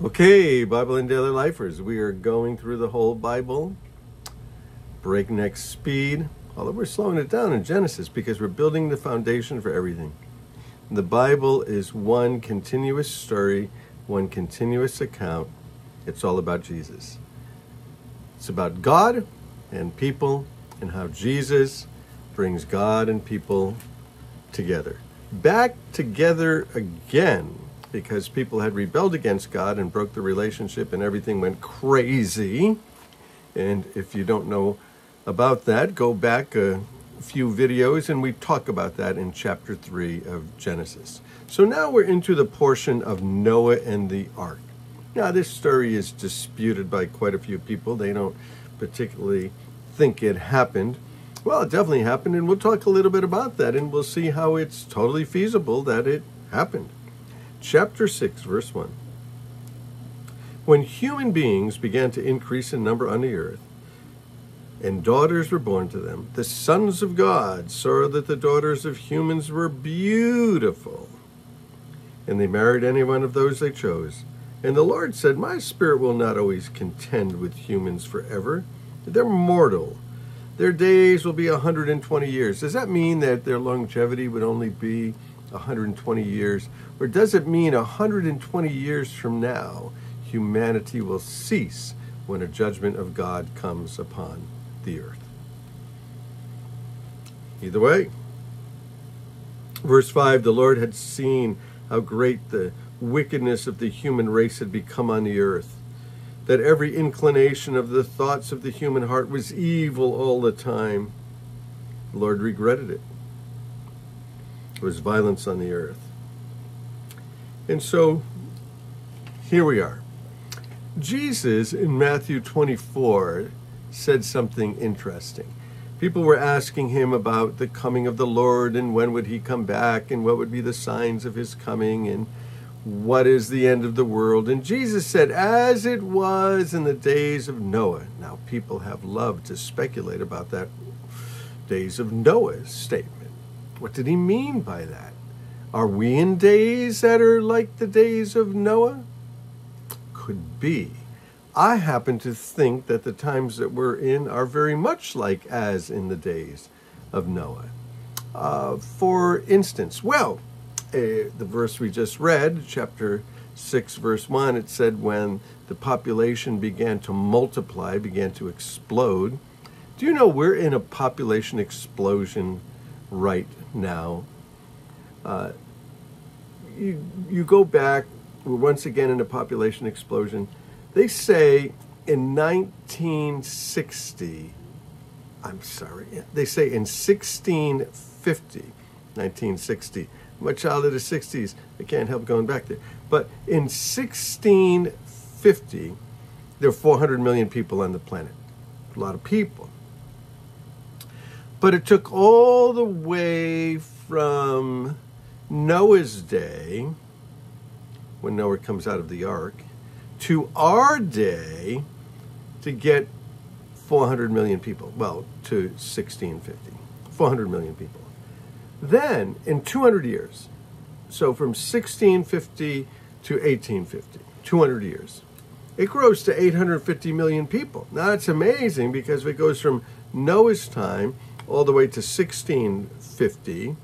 Okay, Bible and Daily Lifers, we are going through the whole Bible, breakneck speed, although we're slowing it down in Genesis because we're building the foundation for everything. The Bible is one continuous story, one continuous account. It's all about Jesus. It's about God and people and how Jesus brings God and people together. Back together again because people had rebelled against God and broke the relationship and everything went crazy. And if you don't know about that, go back a few videos and we talk about that in chapter 3 of Genesis. So now we're into the portion of Noah and the ark. Now, this story is disputed by quite a few people. They don't particularly think it happened. Well, it definitely happened, and we'll talk a little bit about that, and we'll see how it's totally feasible that it happened chapter 6, verse 1. When human beings began to increase in number on the earth, and daughters were born to them, the sons of God saw that the daughters of humans were beautiful, and they married any one of those they chose. And the Lord said, My spirit will not always contend with humans forever. They're mortal. Their days will be a 120 years. Does that mean that their longevity would only be 120 years? Or does it mean 120 years from now, humanity will cease when a judgment of God comes upon the earth? Either way. Verse 5 The Lord had seen how great the wickedness of the human race had become on the earth, that every inclination of the thoughts of the human heart was evil all the time. The Lord regretted it. There was violence on the earth. And so here we are. Jesus in Matthew 24 said something interesting. People were asking him about the coming of the Lord and when would he come back and what would be the signs of his coming and what is the end of the world. And Jesus said, as it was in the days of Noah. Now, people have loved to speculate about that days of Noah's statement. What did he mean by that? Are we in days that are like the days of Noah? Could be. I happen to think that the times that we're in are very much like as in the days of Noah. Uh, for instance, well, uh, the verse we just read, chapter 6, verse 1, it said, When the population began to multiply, began to explode. Do you know we're in a population explosion right now uh, you, you go back, we're once again in a population explosion. They say in 1960, I'm sorry, they say in 1650, 1960, I'm a child of the 60s, I can't help going back there. But in 1650, there were 400 million people on the planet. A lot of people. But it took all the way from Noah's day, when Noah comes out of the ark, to our day to get 400 million people. Well, to 1650, 400 million people. Then, in 200 years, so from 1650 to 1850, 200 years, it grows to 850 million people. Now, it's amazing because it goes from Noah's time all the way to 1650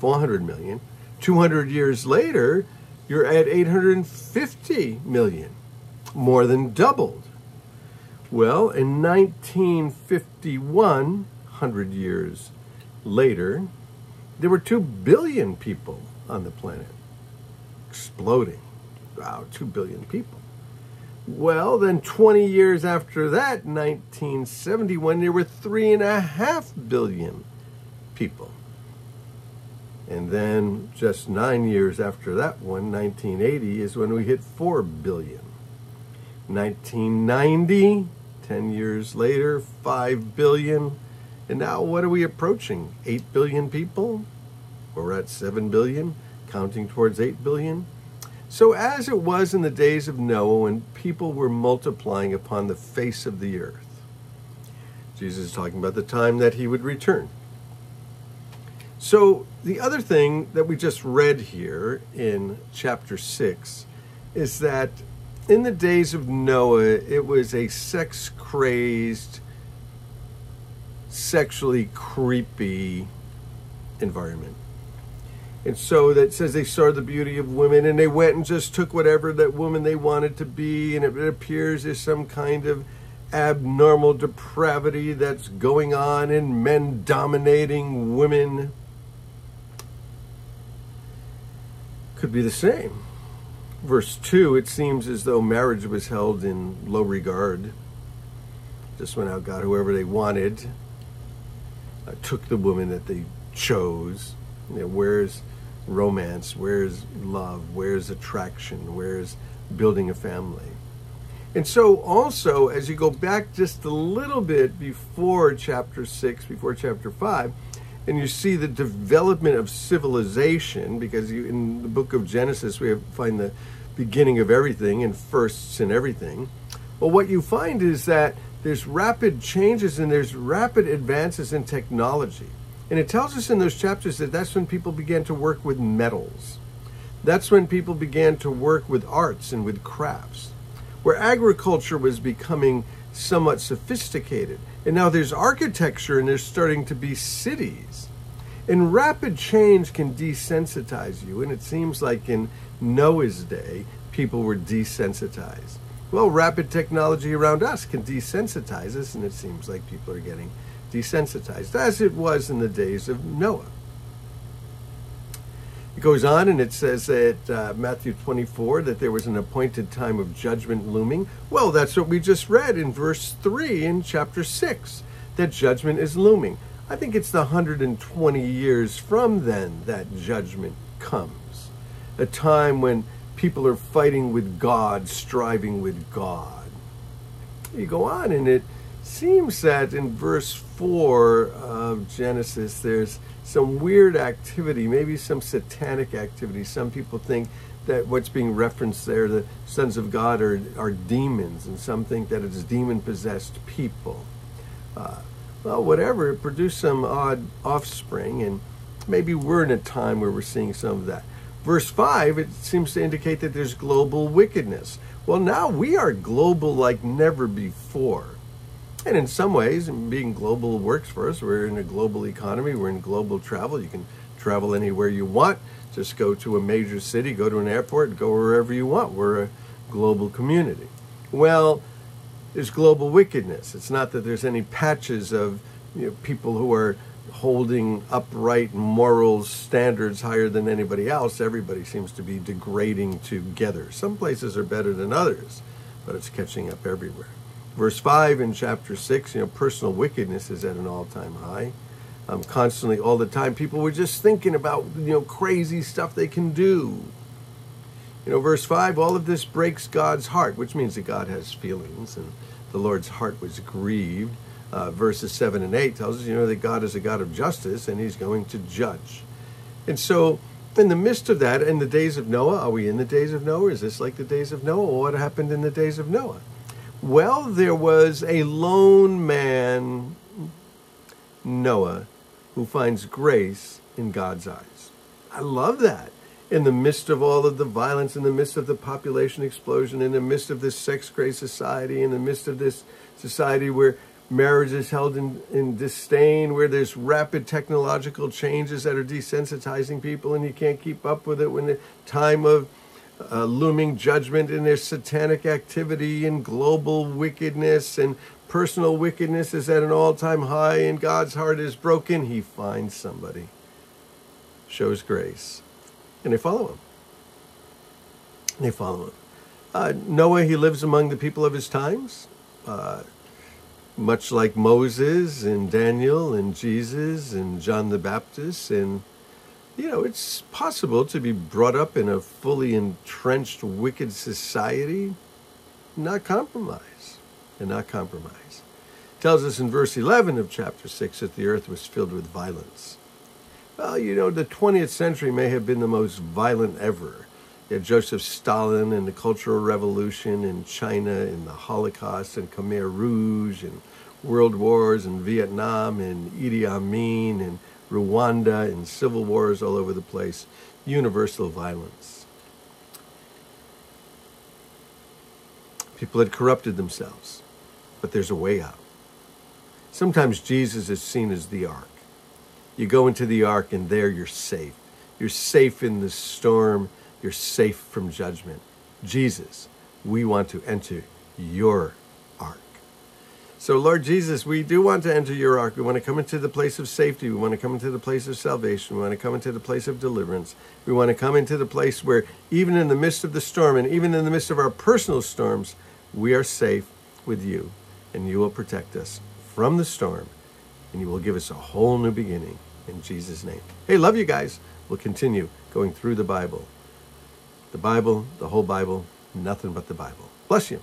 400 million. 200 years later, you're at 850 million, more than doubled. Well, in 1951, 100 years later, there were 2 billion people on the planet. Exploding. Wow, 2 billion people. Well, then 20 years after that, 1971, there were 3.5 billion people. And then just nine years after that one, 1980, is when we hit 4 billion. 1990, 10 years later, 5 billion. And now what are we approaching? 8 billion people? We're at 7 billion, counting towards 8 billion. So, as it was in the days of Noah when people were multiplying upon the face of the earth, Jesus is talking about the time that he would return. So, the other thing that we just read here in chapter 6 is that in the days of Noah, it was a sex crazed, sexually creepy environment. And so that says they saw the beauty of women and they went and just took whatever that woman they wanted to be. And it appears there's some kind of abnormal depravity that's going on in men dominating women. Could be the same. Verse 2 it seems as though marriage was held in low regard. Just went out, got whoever they wanted, uh, took the woman that they chose. You know, where's romance? Where's love? Where's attraction? Where's building a family? And so, also, as you go back just a little bit before chapter 6, before chapter 5, and you see the development of civilization, because you, in the book of Genesis, we have, find the beginning of everything and firsts in everything. Well, what you find is that there's rapid changes and there's rapid advances in technology. And it tells us in those chapters that that's when people began to work with metals. That's when people began to work with arts and with crafts, where agriculture was becoming somewhat sophisticated. And now there's architecture and there's starting to be cities. And rapid change can desensitize you. And it seems like in Noah's day, people were desensitized. Well, rapid technology around us can desensitize us, and it seems like people are getting desensitized, as it was in the days of Noah. It goes on and it says at uh, Matthew 24 that there was an appointed time of judgment looming. Well, that's what we just read in verse 3 in chapter 6, that judgment is looming. I think it's the 120 years from then that judgment comes. A time when people are fighting with God, striving with God. You go on and it seems that in verse 4 of Genesis, there's some weird activity, maybe some satanic activity. Some people think that what's being referenced there, the sons of God, are, are demons, and some think that it's demon possessed people. Uh, well, whatever, it produced some odd offspring, and maybe we're in a time where we're seeing some of that. Verse 5, it seems to indicate that there's global wickedness. Well, now we are global like never before. And in some ways, being global works for us. We're in a global economy, we're in global travel. You can travel anywhere you want. Just go to a major city, go to an airport, go wherever you want. We're a global community. Well, there's global wickedness. It's not that there's any patches of you know, people who are holding upright moral standards higher than anybody else. Everybody seems to be degrading together. Some places are better than others, but it's catching up everywhere. Verse 5 in chapter 6, you know, personal wickedness is at an all time high. Um, constantly, all the time, people were just thinking about, you know, crazy stuff they can do. You know, verse 5, all of this breaks God's heart, which means that God has feelings, and the Lord's heart was grieved. Uh, verses 7 and 8 tells us, you know, that God is a God of justice, and he's going to judge. And so, in the midst of that, in the days of Noah, are we in the days of Noah? Is this like the days of Noah? What happened in the days of Noah? Well, there was a lone man, Noah, who finds grace in God's eyes. I love that. In the midst of all of the violence, in the midst of the population explosion, in the midst of this sex crazed society, in the midst of this society where marriage is held in, in disdain, where there's rapid technological changes that are desensitizing people and you can't keep up with it when the time of uh, looming judgment in their satanic activity and global wickedness and personal wickedness is at an all time high and God's heart is broken, he finds somebody, shows grace, and they follow him. They follow him. Uh, Noah, he lives among the people of his times, uh, much like Moses and Daniel and Jesus and John the Baptist and you know, it's possible to be brought up in a fully entrenched, wicked society, not compromise, and not compromise. It tells us in verse 11 of chapter 6 that the earth was filled with violence. Well, you know, the 20th century may have been the most violent ever. You had Joseph Stalin and the Cultural Revolution in China and the Holocaust and Khmer Rouge and World Wars and Vietnam and Idi Amin and Rwanda, and civil wars all over the place, universal violence. People had corrupted themselves, but there's a way out. Sometimes Jesus is seen as the ark. You go into the ark, and there you're safe. You're safe in the storm. You're safe from judgment. Jesus, we want to enter your. So, Lord Jesus, we do want to enter your ark. We want to come into the place of safety. We want to come into the place of salvation. We want to come into the place of deliverance. We want to come into the place where, even in the midst of the storm and even in the midst of our personal storms, we are safe with you, and you will protect us from the storm, and you will give us a whole new beginning. In Jesus' name. Hey, love you guys. We'll continue going through the Bible. The Bible, the whole Bible, nothing but the Bible. Bless you.